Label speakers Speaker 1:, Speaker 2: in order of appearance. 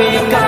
Speaker 1: ಬೇಕಾ